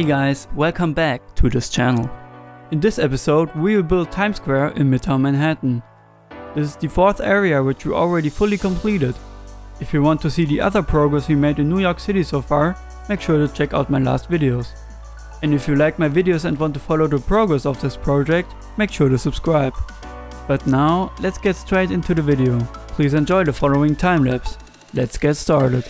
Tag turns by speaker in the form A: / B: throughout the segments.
A: Hey guys, welcome back to this channel. In this episode we will build Times Square in Midtown Manhattan. This is the fourth area which we already fully completed. If you want to see the other progress we made in New York City so far, make sure to check out my last videos. And if you like my videos and want to follow the progress of this project, make sure to subscribe. But now, let's get straight into the video. Please enjoy the following time lapse. Let's get started.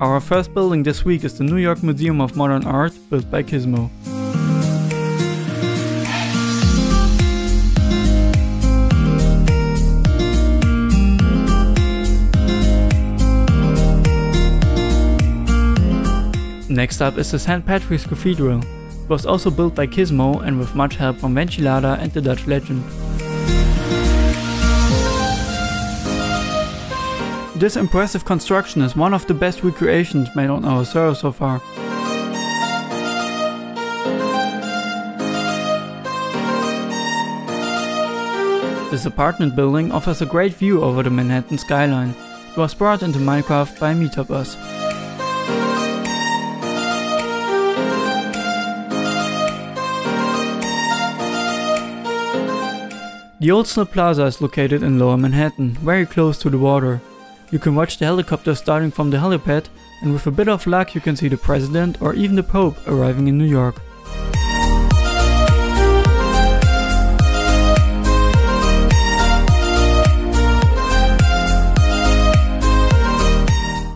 A: Our first building this week is the New York Museum of Modern Art, built by Gizmo. Next up is the St. Patrick's Cathedral. It was also built by Gizmo and with much help from Ventilada and the Dutch legend. This impressive construction is one of the best recreations made on our server so far. This apartment building offers a great view over the Manhattan skyline. It was brought into Minecraft by Meetabus. The Old Snow Plaza is located in Lower Manhattan, very close to the water. You can watch the helicopter starting from the helipad and with a bit of luck you can see the president or even the pope arriving in New York.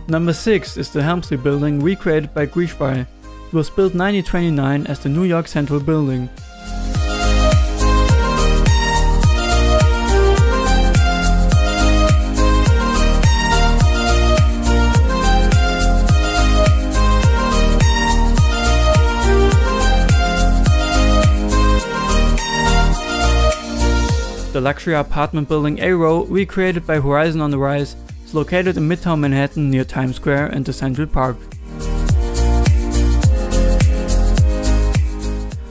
A: Number 6 is the Helmsley building recreated by Grieshby. It was built 1929 as the New York Central building The luxury apartment building A-Row, recreated by Horizon on the Rise, is located in Midtown Manhattan near Times Square and the Central Park.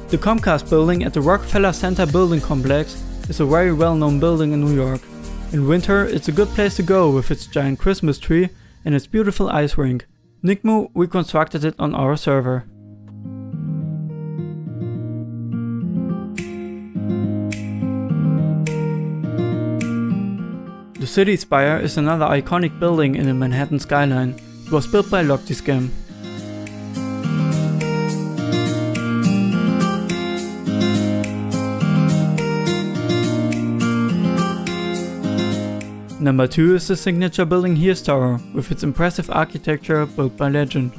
A: The Comcast building at the Rockefeller Center building complex is a very well known building in New York. In winter, it's a good place to go with its giant Christmas tree and its beautiful ice rink. Nicmu, we constructed it on our server. The City Spire is another iconic building in the Manhattan skyline. It was built by Loctiscam. Number 2 is the signature building Hearst Tower, with its impressive architecture built by Legend.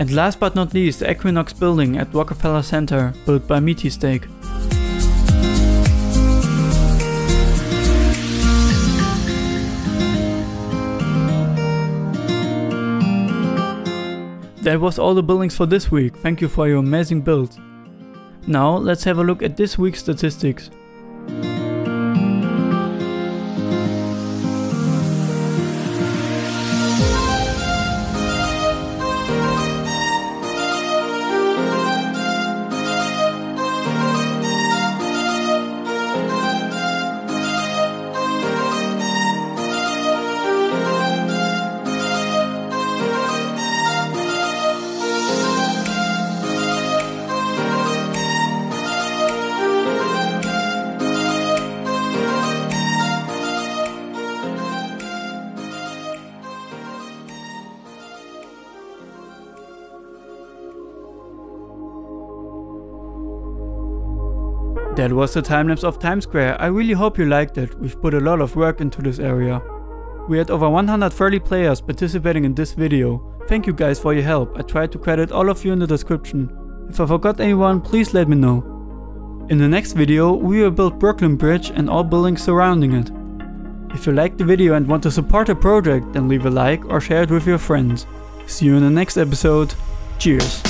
A: And last but not least, the Equinox building at Rockefeller Center, built by Meaty-Steak. That was all the buildings for this week, thank you for your amazing builds. Now let's have a look at this week's statistics. That was the timelapse of Times Square, I really hope you liked it, we've put a lot of work into this area. We had over 130 players participating in this video, thank you guys for your help, I tried to credit all of you in the description. If I forgot anyone, please let me know. In the next video, we will build Brooklyn Bridge and all buildings surrounding it. If you liked the video and want to support the project, then leave a like or share it with your friends. See you in the next episode. Cheers.